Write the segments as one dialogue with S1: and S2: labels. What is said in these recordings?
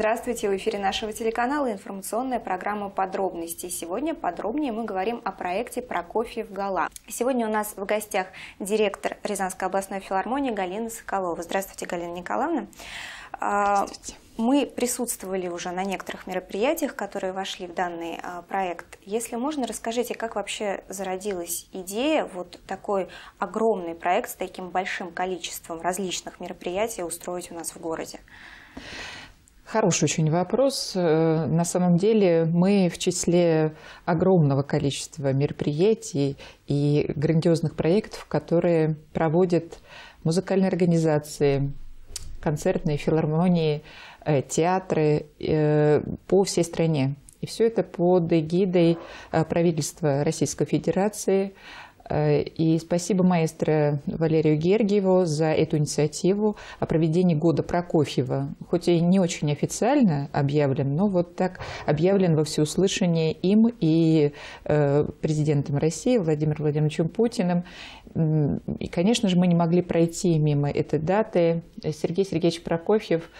S1: Здравствуйте! В эфире нашего телеканала информационная программа «Подробности». Сегодня подробнее мы говорим о проекте «Прокофьев Гала». Сегодня у нас в гостях директор Рязанской областной филармонии Галина Соколова. Здравствуйте, Галина Николаевна. А, Здравствуйте. Мы присутствовали уже на некоторых мероприятиях, которые вошли в данный а, проект. Если можно, расскажите, как вообще зародилась идея вот такой огромный проект с таким большим количеством различных мероприятий устроить у нас в городе?
S2: Хороший очень вопрос. Э, на самом деле мы в числе огромного количества мероприятий и грандиозных проектов, которые проводят музыкальные организации, концертные филармонии, э, театры э, по всей стране. И все это под эгидой правительства Российской Федерации, и спасибо маэстро Валерию Гергиеву за эту инициативу о проведении года Прокофьева. Хоть и не очень официально объявлен, но вот так объявлен во всеуслышание им и э, президентом России Владимиром Владимировичем Путиным. И, конечно же, мы не могли пройти мимо этой даты. Сергей Сергеевич Прокофьев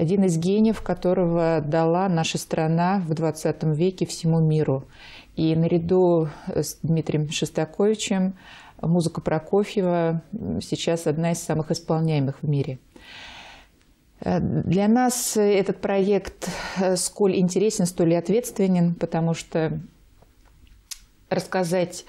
S2: один из гениев, которого дала наша страна в 20 веке всему миру. И наряду с Дмитрием Шостаковичем музыка Прокофьева сейчас одна из самых исполняемых в мире. Для нас этот проект сколь интересен, столь и ответственен, потому что рассказать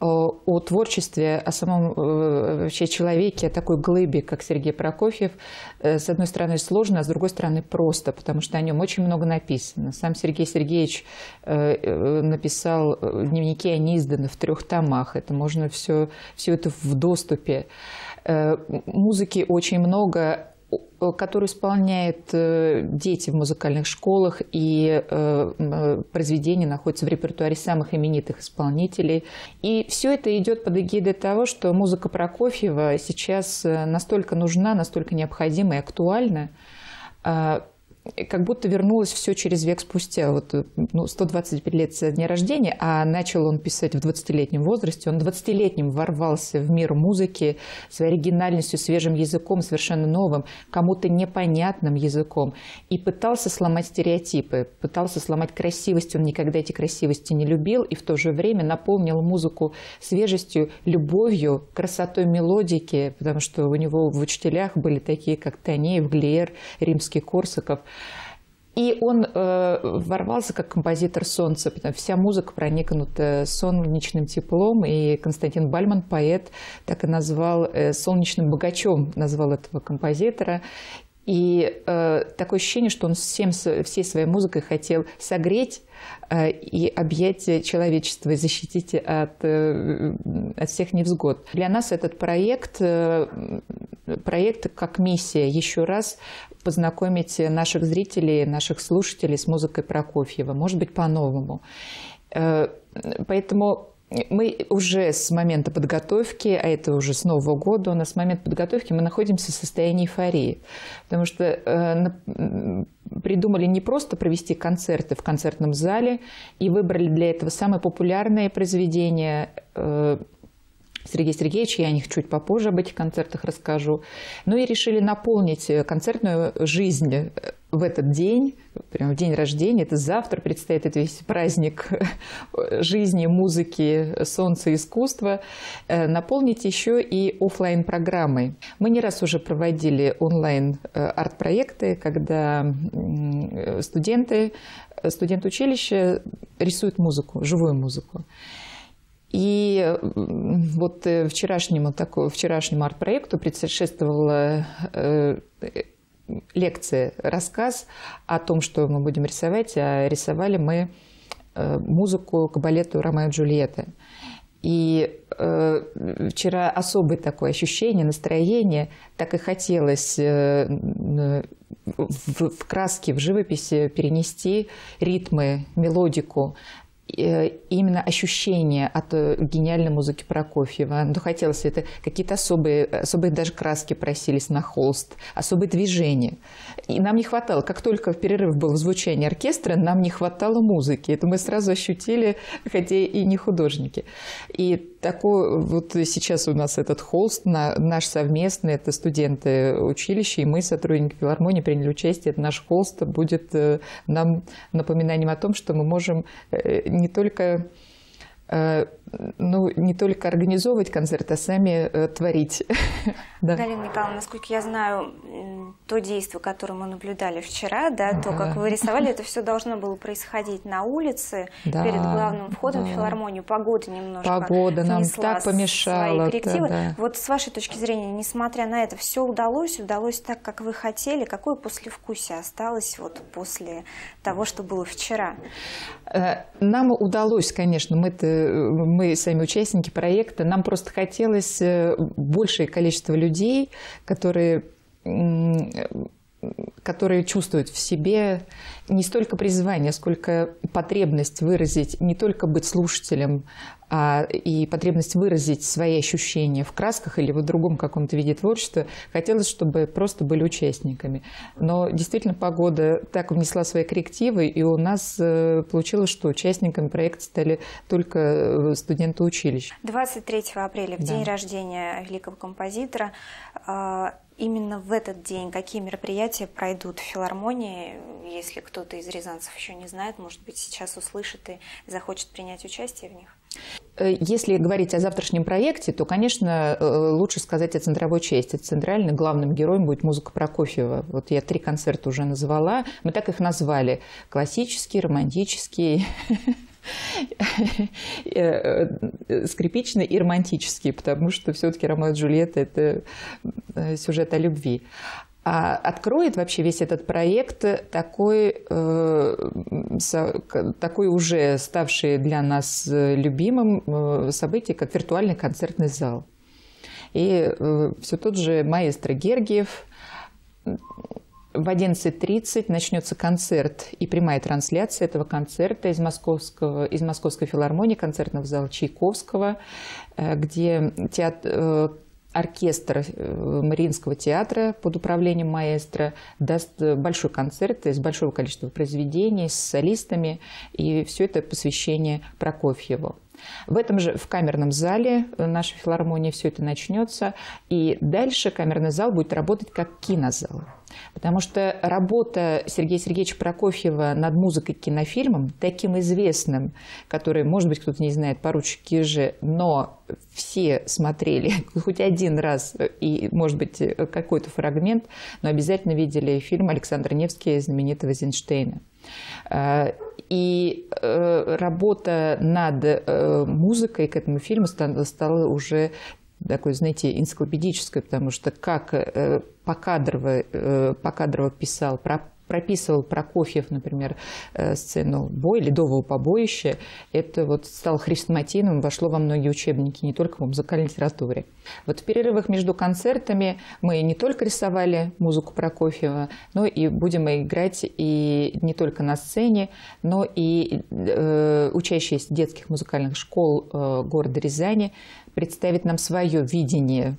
S2: э, о творчестве, о самом э, вообще человеке, о такой глыбе, как Сергей Прокофьев, э, с одной стороны сложно, а с другой стороны просто, потому что о нем очень много написано. Сам Сергей Сергеевич написал дневники, они изданы в трех томах. Это можно все, все это в доступе. Музыки очень много, Э, который исполняют э, дети в музыкальных школах, и э, произведения находятся в репертуаре самых именитых исполнителей. И все это идет под эгидой того, что музыка Прокофьева сейчас настолько нужна, настолько необходима и актуальна, как будто вернулось все через век спустя. Вот, ну, 125 лет со дня рождения, а начал он писать в 20-летнем возрасте. Он 20-летним ворвался в мир музыки своей оригинальностью, свежим языком, совершенно новым, кому-то непонятным языком. И пытался сломать стереотипы, пытался сломать красивость. Он никогда эти красивости не любил и в то же время наполнил музыку свежестью, любовью, красотой мелодики, потому что у него в учителях были такие, как Танеев, Глиер, Римский Корсаков – и он э, ворвался как композитор солнца. Вся музыка проникнута солнечным теплом. И Константин Бальман, поэт, так и назвал э, солнечным богачом, назвал этого композитора. И э, такое ощущение, что он всем, всей своей музыкой хотел согреть э, и объять человечество, и защитить от, э, от всех невзгод. Для нас этот проект, э, проект как миссия еще раз познакомить наших зрителей, наших слушателей с музыкой Прокофьева, может быть, по-новому. Э, поэтому мы уже с момента подготовки, а это уже с Нового года, у нас с момента подготовки мы находимся в состоянии эйфории. Потому что э, придумали не просто провести концерты в концертном зале и выбрали для этого самое популярное произведение э, Сергей Сергеевич, я о них чуть попозже об этих концертах расскажу. Ну и решили наполнить концертную жизнь в этот день, прямо в день рождения, это завтра предстоит этот весь праздник жизни, музыки, солнца, искусства, э, наполнить еще и офлайн программой Мы не раз уже проводили онлайн э, арт-проекты, когда студенты, студенты училища рисуют музыку, живую музыку. И вот э, вчерашнему, такому, вчерашнему арт-проекту предшествовала э, лекция, рассказ о том, что мы будем рисовать, а рисовали мы э, музыку к балету «Ромео и Джульетта». И э, вчера особое такое ощущение, настроение, так и хотелось э, в, в краски, в живописи перенести ритмы, мелодику Э, именно ощущение от э, гениальной музыки Прокофьева. Ну, хотелось это какие-то особые, особые даже краски просились на холст, особые движения. И нам не хватало, как только в перерыв было звучание оркестра, нам не хватало музыки. Это мы сразу ощутили, хотя и не художники. И такой вот сейчас у нас этот холст на, наш совместный, это студенты училища, и мы, сотрудники филармонии, приняли участие. Это наш холст будет э, нам напоминанием о том, что мы можем не только Э, ну, не только организовывать концерт, а сами э, творить.
S1: да. Галина Николаевна, насколько я знаю, то действие, которое мы наблюдали вчера, да, то, как вы рисовали, это все должно было происходить на улице, да, перед главным входом да. в филармонию. Погода немножко
S2: Погода нам так помешала.
S1: Свои коррективы. Да, да. Вот с вашей точки зрения, несмотря на это, все удалось, удалось так, как вы хотели. Какое послевкусие осталось вот после того, что было вчера?
S2: Э, нам удалось, конечно, мы-то мы сами участники проекта, нам просто хотелось э, большее количество людей, которые которые чувствуют в себе не столько призвание, сколько потребность выразить, не только быть слушателем, а и потребность выразить свои ощущения в красках или в другом каком-то виде творчества, хотелось, чтобы просто были участниками. Но действительно погода так внесла свои коррективы, и у нас э, получилось, что участниками проекта стали только э, студенты училища.
S1: 23 апреля, в да. день рождения великого композитора, а, именно в этот день какие мероприятия пройдут в филармонии, если кто-то из рязанцев еще не знает, может быть, сейчас услышит и захочет принять участие в них?
S2: Э, если говорить о завтрашнем проекте, то, конечно, э, лучше сказать о центровой части. Центральный главным героем будет музыка Прокофьева. Вот я три концерта уже назвала. Мы так их назвали. Классический, романтический, э, скрипичный и романтический, потому что все-таки Ромео и Джульетта – это сюжет о любви. А откроет вообще весь этот проект такой, э, такой уже ставший для нас любимым э, событие, как виртуальный концертный зал. И э, все тот же маэстро Гергиев. В 11.30 начнется концерт и прямая трансляция этого концерта из, московского, из Московской филармонии, концертного зала Чайковского, где театр, оркестр э, Мариинского театра под управлением маэстро даст большой концерт из большого количества произведений с солистами, и все это посвящение Прокофьеву. В этом же, в камерном зале нашей филармонии все это начнется, и дальше камерный зал будет работать как кинозал. Потому что работа Сергея Сергеевича Прокофьева над музыкой к таким известным, который, может быть, кто-то не знает, поручики же, но все смотрели хоть один раз и, может быть, какой-то фрагмент, но обязательно видели фильм Александра Невский знаменитого Эйзенштейна. И э, работа над э, музыкой к этому фильму стала уже такой, знаете, энциклопедической, потому что как э, покадрово, э, покадрово писал про прописывал Прокофьев, например, э, сцену боя, ледового побоища, это вот стало хрестоматийным, вошло во многие учебники, не только в музыкальной литературе. Вот в перерывах между концертами мы не только рисовали музыку Прокофьева, но и будем играть и не только на сцене, но и э, учащиеся детских музыкальных школ э, города Рязани представит нам свое видение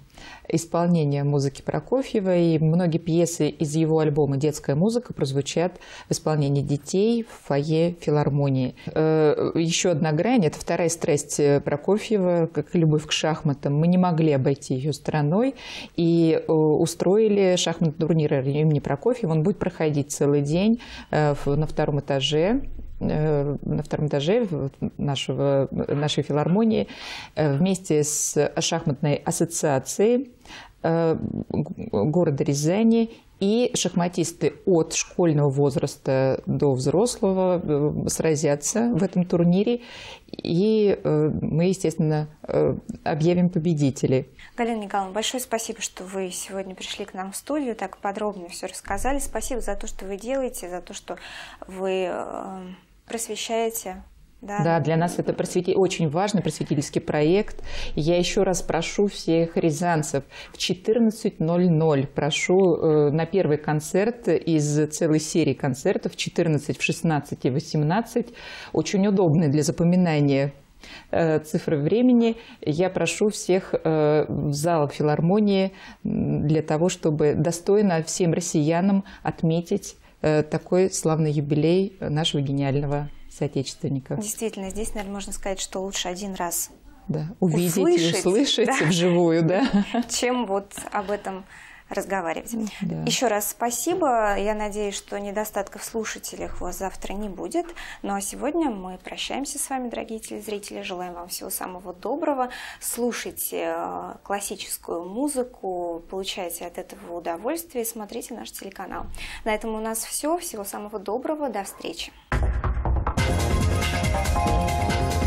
S2: исполнения музыки Прокофьева, и многие пьесы из его альбома «Детская музыка» прозвучат в исполнении детей в фойе филармонии. Э, еще одна грань – это вторая страсть Прокофьева, как любовь к шахматам. Мы не могли обойти ее стороной и э, устроили шахматный турнир имени Прокофьева. Он будет проходить целый день э, на втором этаже на втором этаже нашего, нашей филармонии э, вместе с шахматной ассоциацией э, города Рязани и шахматисты от школьного возраста до взрослого сразятся в этом турнире. И мы, естественно, объявим победителей.
S1: Галина Николаевна, большое спасибо, что вы сегодня пришли к нам в студию, так подробно все рассказали. Спасибо за то, что вы делаете, за то, что вы просвещаете
S2: Да, да для нас это просвети... очень важный просветительский проект. Я еще раз прошу всех рязанцев в 14.00 прошу э, на первый концерт из целой серии концертов в 14, в 16 и 18. Очень удобный для запоминания э, цифры времени. Я прошу всех э, в зал филармонии для того, чтобы достойно всем россиянам отметить такой славный юбилей нашего гениального соотечественников.
S1: Действительно, здесь, наверное, можно сказать, что лучше один раз
S2: да, увидеть услышать, и услышать да, вживую, да.
S1: Чем вот об этом разговаривать. Да. Еще раз спасибо. Я надеюсь, что недостатков слушателей у вас завтра не будет. Ну а сегодня мы прощаемся с вами, дорогие телезрители. Желаем вам всего самого доброго. Слушайте э, классическую музыку, получайте от этого удовольствие и смотрите наш телеканал. На этом у нас все. Всего самого доброго. До встречи. Thank you.